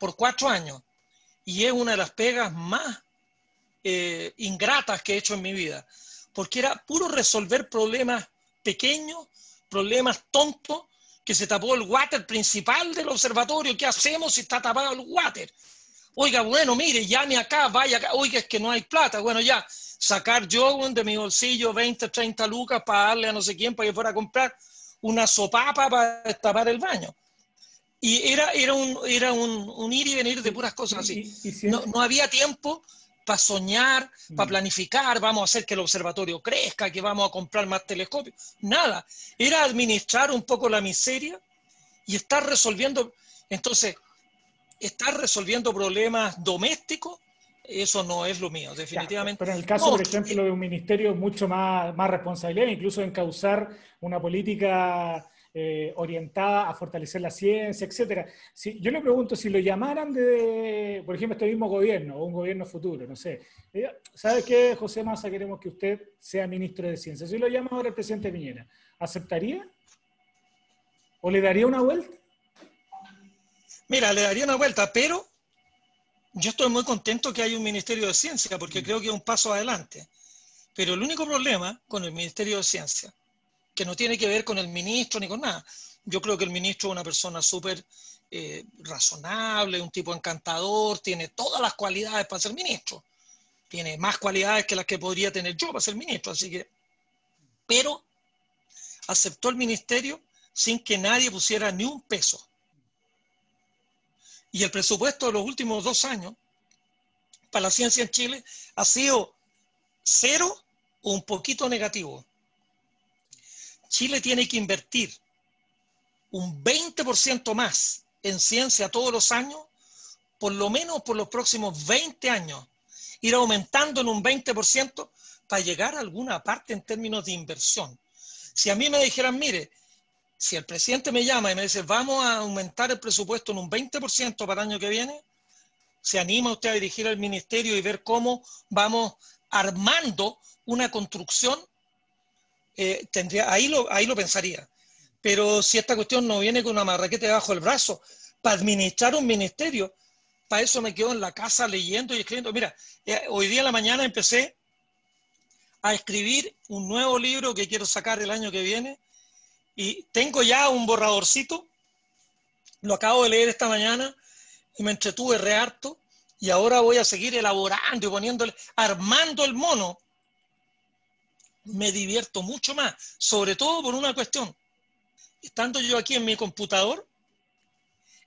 por cuatro años. Y es una de las pegas más eh, ingratas que he hecho en mi vida, porque era puro resolver problemas pequeños, problemas tontos, que se tapó el water principal del observatorio. ¿Qué hacemos si está tapado el water? Oiga, bueno, mire, llame acá, vaya acá. Oiga, es que no hay plata. Bueno, ya, sacar yo de mi bolsillo 20, 30 lucas para darle a no sé quién para que fuera a comprar una sopapa para tapar el baño. Y era, era, un, era un, ir y venir de puras cosas así. no, no había tiempo para soñar, para mm. planificar, vamos a hacer que el observatorio crezca, que vamos a comprar más telescopios. Nada. Era administrar un poco la miseria y estar resolviendo. Entonces, estar resolviendo problemas domésticos eso no es lo mío, definitivamente. pero en el caso, por ejemplo, de un ministerio, mucho más, más responsabilidad, incluso en causar una política eh, orientada a fortalecer la ciencia, etcétera. Si, yo le pregunto, si lo llamaran de, por ejemplo, este mismo gobierno o un gobierno futuro, no sé, ¿sabe qué, José Massa, queremos que usted sea ministro de Ciencia? Si lo llama ahora el presidente Piñera, ¿aceptaría? ¿O le daría una vuelta? Mira, le daría una vuelta, pero yo estoy muy contento que haya un Ministerio de Ciencia porque mm. creo que es un paso adelante. Pero el único problema con el Ministerio de Ciencia, que no tiene que ver con el ministro ni con nada, yo creo que el ministro es una persona súper eh, razonable, un tipo encantador, tiene todas las cualidades para ser ministro. Tiene más cualidades que las que podría tener yo para ser ministro, así que... Pero aceptó el ministerio sin que nadie pusiera ni un peso. Y el presupuesto de los últimos dos años para la ciencia en Chile ha sido cero o un poquito negativo. Chile tiene que invertir un 20% más en ciencia todos los años, por lo menos por los próximos 20 años, ir aumentando en un 20% para llegar a alguna parte en términos de inversión. Si a mí me dijeran, mire, si el presidente me llama y me dice, vamos a aumentar el presupuesto en un 20% para el año que viene, ¿se anima usted a dirigir al ministerio y ver cómo vamos armando una construcción? Eh, tendría, ahí, lo, ahí lo pensaría. Pero si esta cuestión no viene con una marraqueta debajo del brazo, para administrar un ministerio, para eso me quedo en la casa leyendo y escribiendo. Mira, eh, hoy día en la mañana empecé a escribir un nuevo libro que quiero sacar el año que viene y tengo ya un borradorcito, lo acabo de leer esta mañana y me entretuve re harto y ahora voy a seguir elaborando y poniéndole, armando el mono. Me divierto mucho más, sobre todo por una cuestión. Estando yo aquí en mi computador,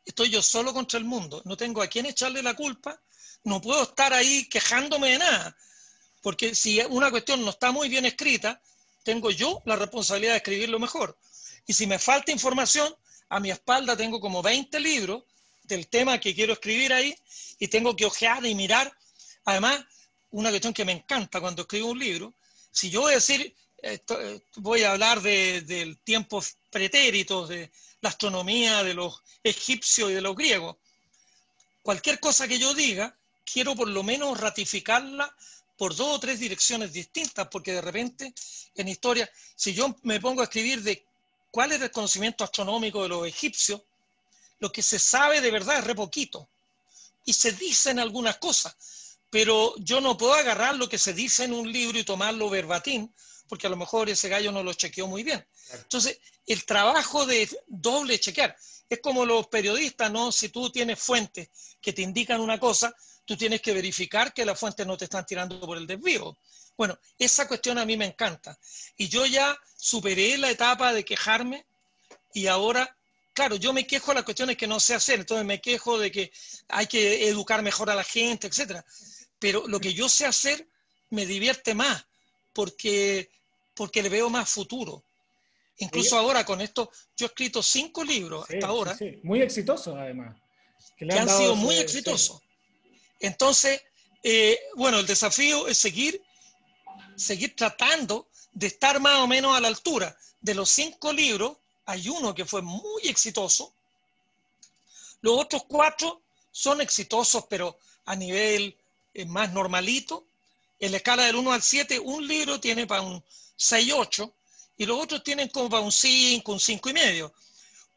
estoy yo solo contra el mundo, no tengo a quién echarle la culpa, no puedo estar ahí quejándome de nada, porque si una cuestión no está muy bien escrita, tengo yo la responsabilidad de escribirlo mejor. Y si me falta información, a mi espalda tengo como 20 libros del tema que quiero escribir ahí y tengo que ojear y mirar. Además, una cuestión que me encanta cuando escribo un libro, si yo voy a decir, voy a hablar de, del tiempo pretérito, de la astronomía de los egipcios y de los griegos, cualquier cosa que yo diga, quiero por lo menos ratificarla por dos o tres direcciones distintas, porque de repente en historia, si yo me pongo a escribir de cuál es el conocimiento astronómico de los egipcios, lo que se sabe de verdad es re poquito. Y se dicen algunas cosas, pero yo no puedo agarrar lo que se dice en un libro y tomarlo verbatim, porque a lo mejor ese gallo no lo chequeó muy bien. Entonces, el trabajo de doble chequear es como los periodistas, ¿no? Si tú tienes fuentes que te indican una cosa, tú tienes que verificar que las fuentes no te están tirando por el desvío. Bueno, esa cuestión a mí me encanta. Y yo ya superé la etapa de quejarme y ahora, claro, yo me quejo de las cuestiones que no sé hacer, entonces me quejo de que hay que educar mejor a la gente, etc. Pero lo que yo sé hacer me divierte más porque, porque le veo más futuro. Incluso ahora con esto, yo he escrito cinco libros hasta ahora. Sí, Muy exitosos además. Que, han, sido muy exitosos. Entonces, eh, bueno, el desafío es seguir seguir tratando de estar más o menos a la altura. De los cinco libros, hay uno que fue muy exitoso. Los otros cuatro son exitosos, pero a nivel eh, más normalito. En la escala del 1 al 7, un libro tiene para un 6, 8, y los otros tienen como para un 5, un 5 y medio.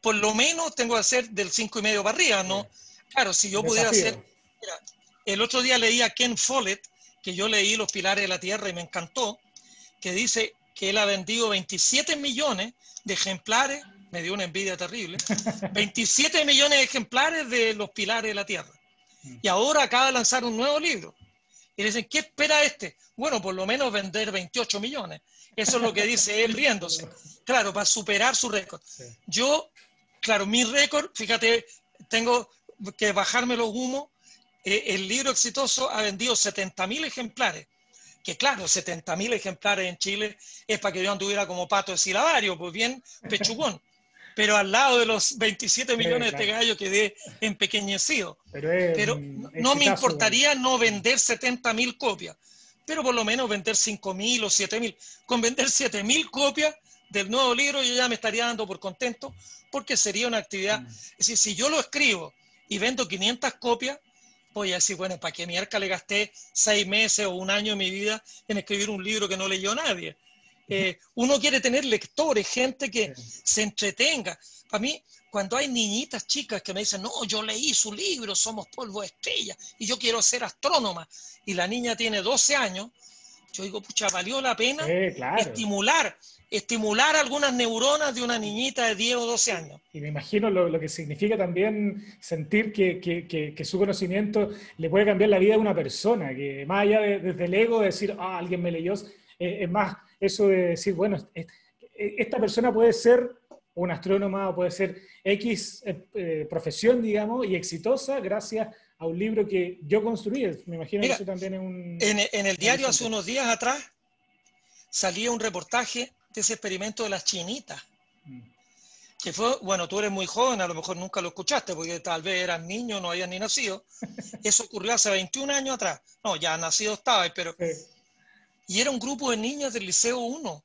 Por lo menos tengo que hacer del 5 y medio para arriba, ¿no? Claro, si yo pudiera hacer... el otro día leía a Ken Follett, que yo leí Los Pilares de la Tierra y me encantó, que dice que él ha vendido 27 millones de ejemplares, me dio una envidia terrible, 27 millones de ejemplares de Los Pilares de la Tierra. Y ahora acaba de lanzar un nuevo libro. Y dicen, ¿qué espera este? Bueno, por lo menos vender 28 millones. Eso es lo que dice él riéndose. Claro, para superar su récord. Yo, claro, mi récord, fíjate, tengo que bajarme los humos eh, el libro exitoso ha vendido 70.000 ejemplares. Que claro, 70.000 ejemplares en Chile es para que yo anduviera como pato de silabario, pues bien pechugón. Pero al lado de los 27 millones de gallos quedé empequeñecido. Pero, Pero no me importaría no vender 70.000 copias, pero por lo menos vender 5.000 o 7.000. Con vender 7.000 copias del nuevo libro yo ya me estaría dando por contento porque sería una actividad. Mm. Es decir, si yo lo escribo y vendo 500 copias, voy a decir, bueno, ¿para qué mierda le gasté seis meses o un año de mi vida en escribir un libro que no leyó nadie? Eh, uno quiere tener lectores, gente que se entretenga. Para mí, cuando hay niñitas chicas que me dicen, no, yo leí su libro, somos polvo de estrella, y yo quiero ser astrónoma, y la niña tiene 12 años, yo digo, pucha, valió la pena estimular estimular algunas neuronas de una niñita de 10 o 12 años. Y me imagino lo, que significa también sentir que, su conocimiento le puede cambiar la vida de una persona, que más allá de, desde el ego de decir, ah, alguien me leyó, eh, es más eso de decir, bueno, esta persona puede ser una astrónoma o puede ser X eh, eh, profesión, digamos, y exitosa gracias a un libro que yo construí. Me imagino que eso también es un... En, en el diario hace unos días atrás salía un reportaje ese experimento de las chinitas. Mm. Que fue, bueno, tú eres muy joven, a lo mejor nunca lo escuchaste, porque tal vez eras niño, no habías ni nacido. Eso ocurrió hace 21 años atrás. No, ya nacido estaba, pero... Y era un grupo de niñas del Liceo 1.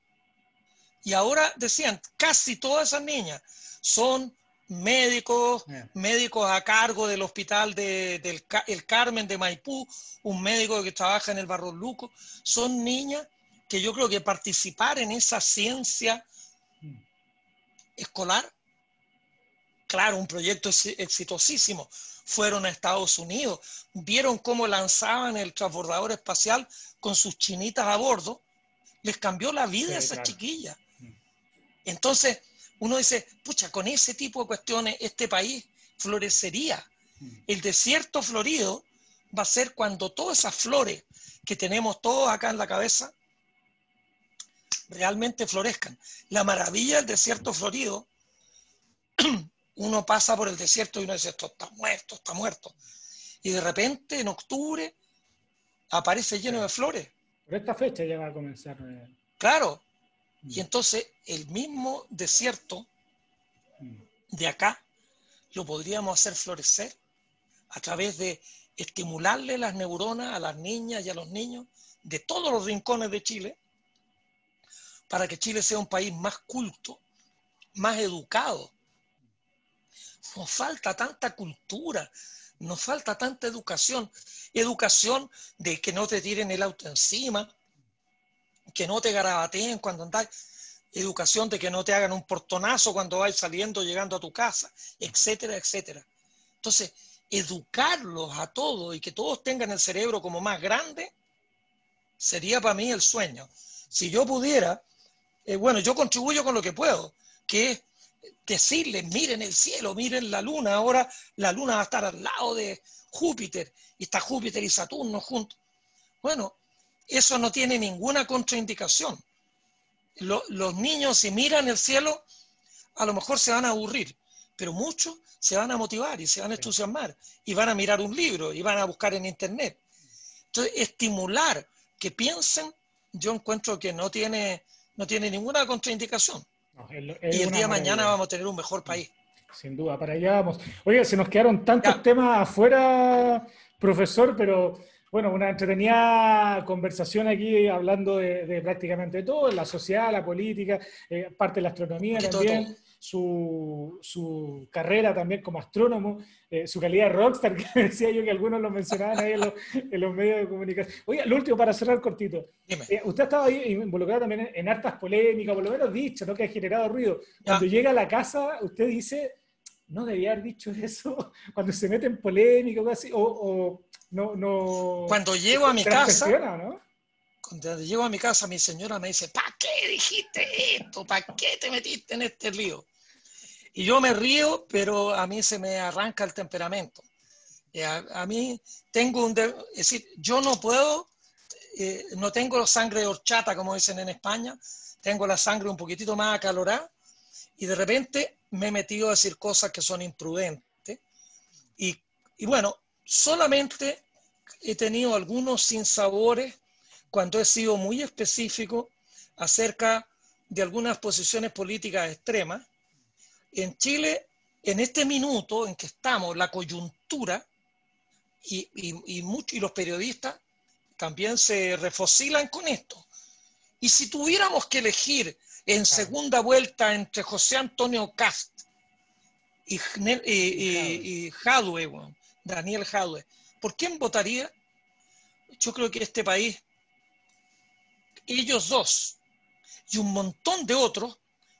Y ahora decían, casi todas esas niñas son médicos, médicos a cargo del hospital de, del el Carmen de Maipú, un médico que trabaja en el Barro Luco, son niñas que yo creo que participar en esa ciencia mm. escolar, claro, un proyecto exitosísimo, fueron a Estados Unidos, vieron cómo lanzaban el transbordador espacial con sus chinitas a bordo, les cambió la vida a esas chiquillas. Mm. Entonces, uno dice, pucha, con ese tipo de cuestiones este país florecería. Mm. El desierto florido va a ser cuando todas esas flores que tenemos todos acá en la cabeza realmente florezcan. La maravilla del desierto florido, uno pasa por el desierto y uno dice, esto está muerto, está muerto. Y de repente en octubre aparece lleno de flores. Por esta fecha ya va a comenzar. Eh. Claro, y entonces el mismo desierto de acá lo podríamos hacer florecer a través de estimularle las neuronas a las niñas y a los niños de todos los rincones de Chile para que Chile sea un país más culto, más educado. Nos falta tanta cultura, nos falta tanta educación. Educación de que no te tiren el auto encima, que no te garabateen cuando andas, educación de que no te hagan un portonazo cuando vas saliendo, llegando a tu casa, etcétera, etcétera. Entonces, educarlos a todos y que todos tengan el cerebro como más grande, sería para mí el sueño. Si yo pudiera, eh, bueno, yo contribuyo con lo que puedo, que es decirles, miren el cielo, miren la luna, ahora la luna va a estar al lado de Júpiter, y está Júpiter y Saturno juntos. Bueno, eso no tiene ninguna contraindicación. los niños si miran el cielo, a lo mejor se van a aburrir, pero muchos se van a motivar y se van a entusiasmar y van a mirar un libro y van a buscar en internet. Entonces, estimular que piensen, yo encuentro que no tiene, no tiene ninguna contraindicación. Y el día de mañana vamos a tener un mejor país. Sin duda, para allá vamos. Oye, se nos quedaron tantos temas afuera, profesor, pero bueno, una entretenida conversación aquí hablando de, prácticamente todo, la sociedad, la política, eh, parte de la astronomía también, Su, su, carrera también como astrónomo, eh, su calidad de rockstar, que decía yo que algunos lo mencionaban ahí en los, medios de comunicación. Oye, lo último para cerrar cortito. Eh, usted ha estado ahí involucrado también en, hartas polémicas, por lo menos dicho, ¿no? que ha generado ruido. Cuando llega a la casa, usted dice, no debía haber dicho eso, cuando se mete en polémica o así, o no, no. Cuando llego a mi casa. Cuando llego a mi casa, mi señora me dice, ¿para qué dijiste esto? ¿Para qué te metiste en este lío? Y yo me río, pero a mí se me arranca el temperamento. A, mí tengo un... es decir, yo no puedo, eh, no tengo sangre de horchata, como dicen en España, tengo la sangre un poquitito más acalorada y de repente me he metido a decir cosas que son imprudentes. Y, y bueno, solamente he tenido algunos sinsabores cuando he sido muy específico acerca de algunas posiciones políticas extremas. En Chile, en este minuto en que estamos, la coyuntura y, y, y los periodistas también se refocilan con esto. Y si tuviéramos que elegir en segunda vuelta entre José Antonio Cast y, y, y Daniel Jadwe, ¿por quién votaría? Yo creo que este país, ellos dos y un montón de otros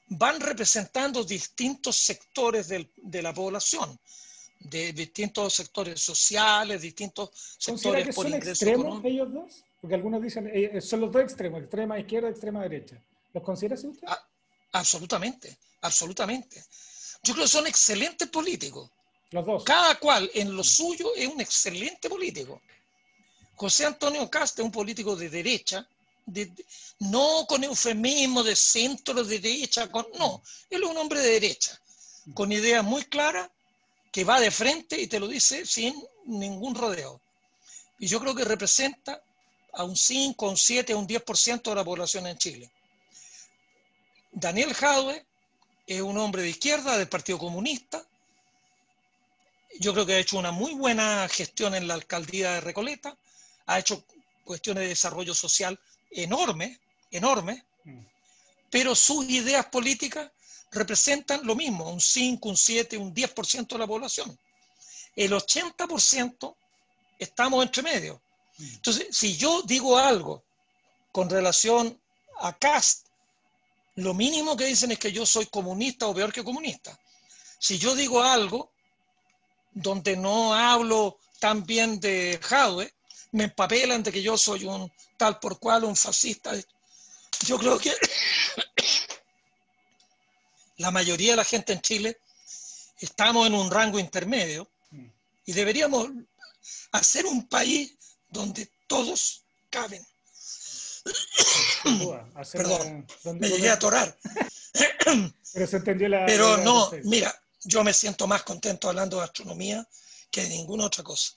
van representando distintos sectores de la población, de distintos sectores sociales, distintos sectores que por son extremos ellos dos? Porque algunos dicen, eh, son los dos extremos, extrema izquierda, extrema derecha. ¿Los considera usted? Ah, absolutamente, absolutamente. Yo creo que son excelentes políticos. Cada cual en lo suyo es un excelente político. José Antonio Casta es un político de derecha, no con eufemismo de centro de derecha, con, no, él es un hombre de derecha, con ideas muy claras, que va de frente y te lo dice sin ningún rodeo. Y yo creo que representa a un 5, un 7, un 10% de la población en Chile. Daniel Jadwe es un hombre de izquierda, del Partido Comunista, yo creo que ha hecho una muy buena gestión en la alcaldía de Recoleta, ha hecho cuestiones de desarrollo social enormes, enormes, mm. pero sus ideas políticas representan lo mismo, un 5, un 7, un 10% de la población. El 80% estamos entre medio. Entonces, si yo digo algo con relación a Cast, lo mínimo que dicen es que yo soy comunista o peor que comunista. Si yo digo algo donde no hablo tan bien de Jadwe, me empapelan de que yo soy un tal por cual, un fascista. Yo creo que la mayoría de la gente en Chile estamos en un rango intermedio y deberíamos hacer un país donde todos caben. Perdón, me llegué a atorar. Pero se entendió la. Pero no, mira, yo me siento más contento hablando de astronomía que de ninguna otra cosa.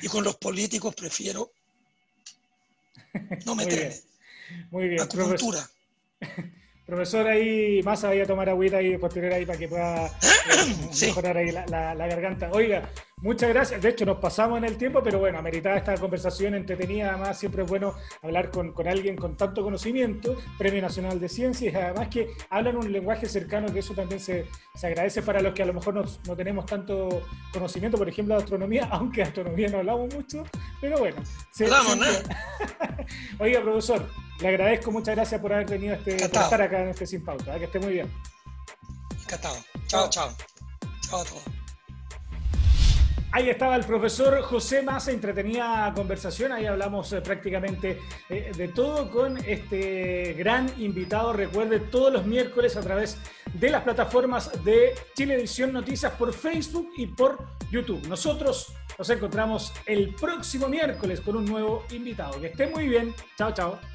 Y con los políticos prefiero no meterme. Muy bien. Acupuntura. Profesor, ahí más voy a tomar agüita y posterior ahí para que pueda eh, mejorar ahí la, garganta. Oiga, muchas gracias. De hecho, nos pasamos en el tiempo, pero bueno, ameritada esta conversación entretenida. Además, siempre es bueno hablar con, alguien con tanto conocimiento, Premio Nacional de Ciencias, además que hablan un lenguaje cercano, que eso también se, agradece para los que a lo mejor no tenemos tanto conocimiento, por ejemplo, de astronomía, aunque de astronomía no hablamos mucho, pero bueno. Se, hablamos, ¿no? Oiga, profesor, le agradezco, muchas gracias por haber venido a este, estar acá en este Sin Pauta. ¿eh? Que esté muy bien. Encantado. Chao, chao. Chao a todos. Ahí estaba el profesor José Massa, entretenida conversación, ahí hablamos eh, prácticamente eh, de todo con este gran invitado. Recuerde, todos los miércoles a través de las plataformas de Chilevisión Noticias por Facebook y por YouTube. Nosotros nos encontramos el próximo miércoles con un nuevo invitado. Que esté muy bien. Chao, chao.